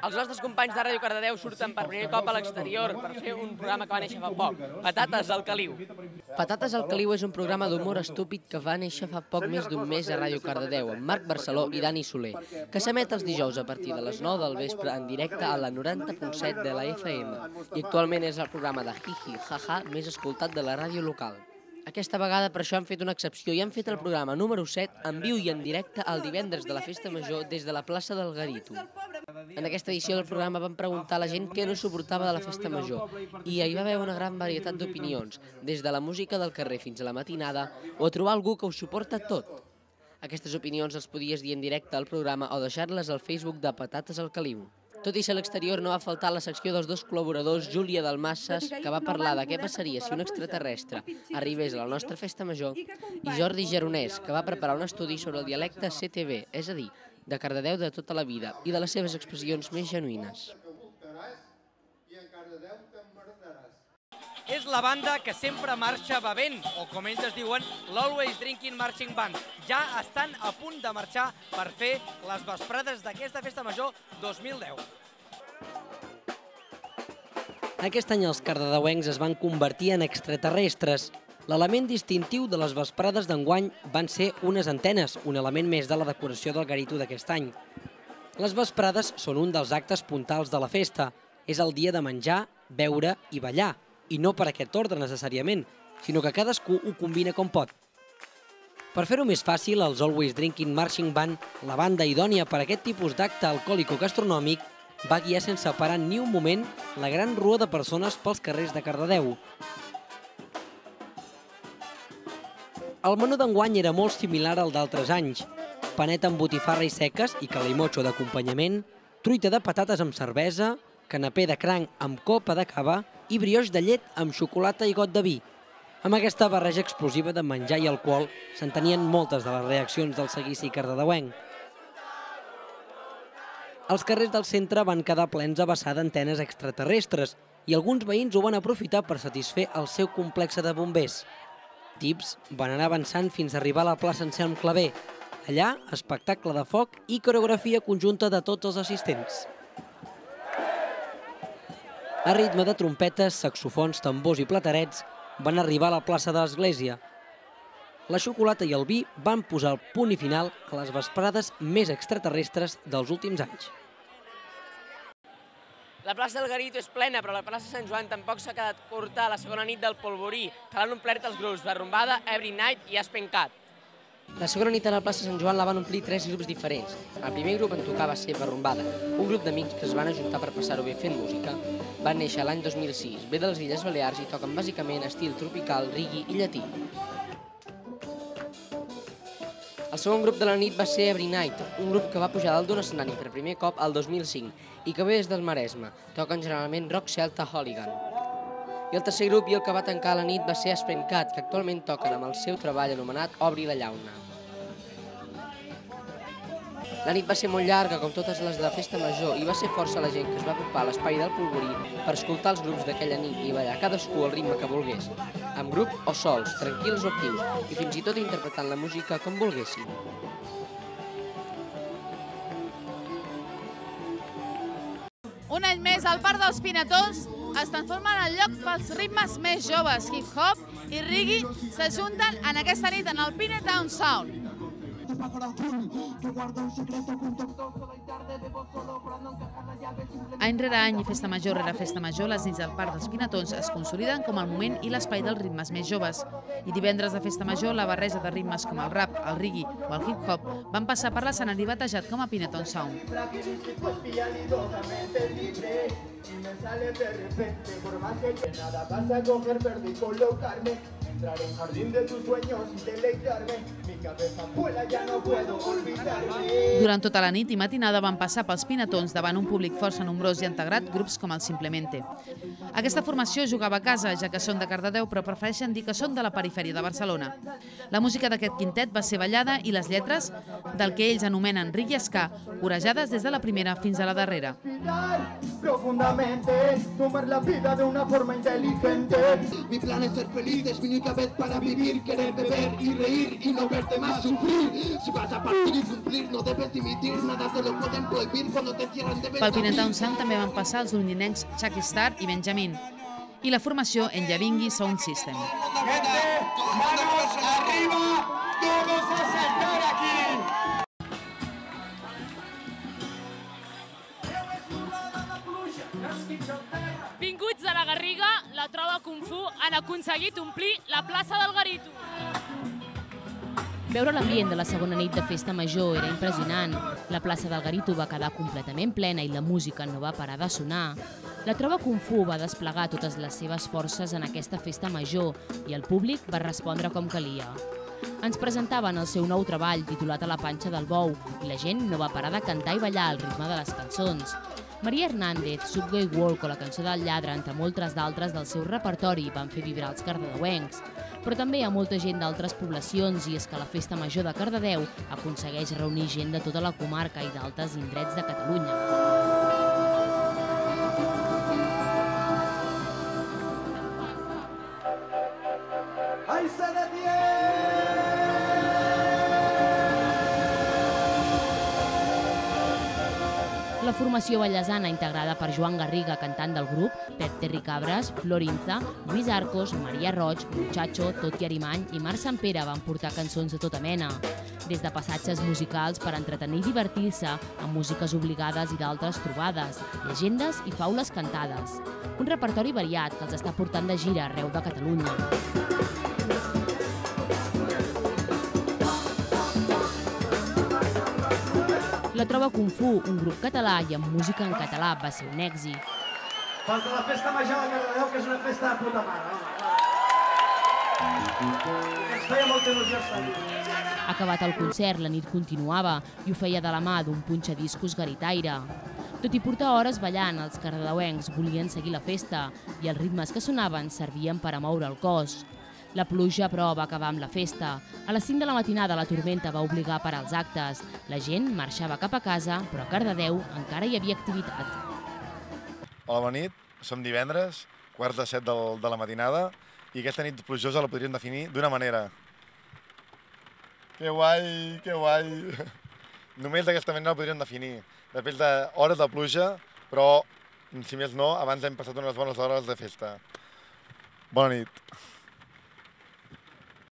Els nostres companys de Ràdio Cardedeu surten per primer cop a l'exterior per fer un programa que va néixer fa poc, Patates al Caliu. Patates al Caliu és un programa d'humor estúpid que va néixer fa poc més d'un mes a Ràdio Cardedeu, amb Marc Barceló i Dani Soler, que s'emet els dijous a partir de les 9 del vespre en directe a la 90.7 de la FM i actualment és el programa de Jiji Jaja més escoltat de la ràdio local. Aquesta vegada per això han fet una excepció i han fet el programa número 7 en viu i en directe el divendres de la Festa Major des de la plaça del Garito. En aquesta edició del programa van preguntar a la gent què no suportava de la Festa Major i hi va haver una gran varietat d'opinions, des de la música del carrer fins a la matinada o a trobar algú que ho suporta tot. Aquestes opinions els podies dir en directe al programa o deixar-les al Facebook de Patates al Caliu. Tot i ser a l'exterior, no va faltar la secció dels dos col·laboradors, Júlia Dalmasses, que va parlar de què passaria si un extraterrestre arribés a la nostra festa major, i Jordi Geronès, que va preparar un estudi sobre el dialecte CTV, és a dir, de Cardedeu de tota la vida i de les seves expressions més genuïnes. és la banda que sempre marxa bevent, o com ells es diuen, l'Always Drinking Marching Band. Ja estan a punt de marxar per fer les vesprades d'aquesta Festa Major 2010. Aquest any els cardedeuencs es van convertir en extraterrestres. L'element distintiu de les vesprades d'enguany van ser unes antenes, un element més de la decoració del garito d'aquest any. Les vesprades són un dels actes puntals de la festa. És el dia de menjar, beure i ballar, i no per aquest ordre necessàriament, sinó que cadascú ho combina com pot. Per fer-ho més fàcil, els Always Drinking Marching Band, la banda idònia per a aquest tipus d'acte alcohòlico-gastronòmic, va guiar sense parar ni un moment la gran rua de persones pels carrers de Cardedeu. El menú d'enguany era molt similar al d'altres anys. Panet amb botifarra i seques i calimocho d'acompanyament, truita de patates amb cervesa, canapé de cranc amb copa de cava i brioix de llet amb xocolata i got de vi. Amb aquesta barreja explosiva de menjar i alcohol s'entenien moltes de les reaccions del seguici cardedeuenc. Els carrers del centre van quedar plens a vessar d'antenes extraterrestres i alguns veïns ho van aprofitar per satisfer el seu complexe de bombers. Tips van anar avançant fins a arribar a la plaça Anselm Clavé. Allà, espectacle de foc i coreografia conjunta de tots els assistents. A ritme de trompetes, saxofons, tambors i platerets, van arribar a la plaça de l'Església. La xocolata i el vi van posar el punt i final a les vesprades més extraterrestres dels últims anys. La plaça del Garito és plena, però la plaça Sant Joan tampoc s'ha quedat curta a la segona nit del Polvorí, que l'han omplert els grups de Rombada, Every Night i Aspencat. La segona nit a la plaça Sant Joan la van omplir tres grups diferents. El primer grup en tocar va ser Barrombada, un grup d'amics que es van ajuntar per passar-ho bé fent música. Van néixer l'any 2006, ve de les Illes Balears i toquen bàsicament estil tropical, rigui i llatí. El segon grup de la nit va ser Every Night, un grup que va pujar dalt d'un escenari per primer cop al 2005 i que ve des del Maresme. Toquen generalment rock celta hooligan. I el tercer grup i el que va tancar la nit va ser Aspencat, que actualment toquen amb el seu treball anomenat Obri la llauna. La nit va ser molt llarga, com totes les de la festa major, i va ser força la gent que es va apropar a l'espai del polvorí per escoltar els grups d'aquella nit i ballar cadascú al ritme que volgués, amb grup o sols, tranquils o actius, i fins i tot interpretant la música com volguessin. Un any més, el Parc dels Pinatons es transforma en el lloc pels ritmes més joves. Hip-hop i reggae s'ajunten en aquesta nit en el Pinetown Sound. Any rere any i festa major rere festa major, les nits del Parc dels Pinatons es consoliden com el moment i l'espai dels ritmes més joves. I divendres de festa major, la barreja de ritmes com el rap, el reggae o el hip-hop van passar per l'escenari batejat com a Pineton Sound. y me sale de repente por más que nada vas a coger verde y colocarme entrar en jardín de tus sueños y deleitarme mi cabeza vuela ja no puedo olvidarme Durant tota la nit i matinada van passar pels Pinatons davant un públic força nombrós i integrat grups com el Simplemente. Aquesta formació jugava a casa, ja que són de Cardedeu, però prefereixen dir que són de la perifèria de Barcelona. La música d'aquest quintet va ser ballada i les lletres del que ells anomenen Rick i Ska, corejades des de la primera fins a la darrera. profundamente, tomar la vida de una forma inteligente. Mi plan es ser feliz, es mi única vez para vivir, querer beber y reír y no verte más sufrir. Si vas a partir y cumplir, no debes dimitir, nada te lo pueden prohibir cuando te cierran debes Pel Pinetà on Sound també van passar els londinencs Chucky Star i Benjamin i la formació en Yavingui Sound System. Gente, manos arriba, Vinguts de la Garriga, la troba Kung Fu han aconseguit omplir la plaça del Garito. Veure l'ambient de la segona nit de festa major era impressionant. La plaça del Garito va quedar completament plena i la música no va parar de sonar. La troba Kung Fu va desplegar totes les seves forces en aquesta festa major i el públic va respondre com calia. Ens presentaven el seu nou treball titulat A la panxa del bou i la gent no va parar de cantar i ballar al ritme de les cançons. Maria Hernández, Subway Walk o la cançó del lladre, entre moltes d'altres del seu repertori, van fer vibrar els cardedeuencs. Però també hi ha molta gent d'altres poblacions i és que la Festa Major de Cardedeu aconsegueix reunir gent de tota la comarca i d'altres indrets de Catalunya. La formació ballesana, integrada per Joan Garriga, cantant del grup, Pep Terri Cabres, Florinza, Lluís Arcos, Maria Roig, Muchacho, Toti Arimany i Marc Sampere van portar cançons de tota mena. Des de passatges musicals per entretenir i divertir-se, amb músiques obligades i d'altres trobades, llegendes i faules cantades. Un repertori variat que els està portant de gira arreu de Catalunya. La troba Kung Fu, un grup català i amb música en català, va ser un èxit. Falta la festa major de Cardedeu, que és una festa de puta mare. Ens feia molta il·lusió estar. Acabat el concert, la nit continuava i ho feia de la mà d'un punxadiscos garitaire. Tot i portar hores ballant, els cardedeuencs volien seguir la festa i els ritmes que sonaven servien per a moure el cos. La pluja, però, va acabar amb la festa. A les 5 de la matinada la tormenta va obligar a parar els actes. La gent marxava cap a casa, però a Cardedeu encara hi havia activitat. Hola, bona nit. Som divendres, quarts de set del, de la matinada, i aquesta nit plujosa la podríem definir d'una manera. Que guai, que guai. Només d'aquesta manera la podríem definir. Després d'hores de pluja, però, si més no, abans hem passat unes bones hores de festa. Bona nit.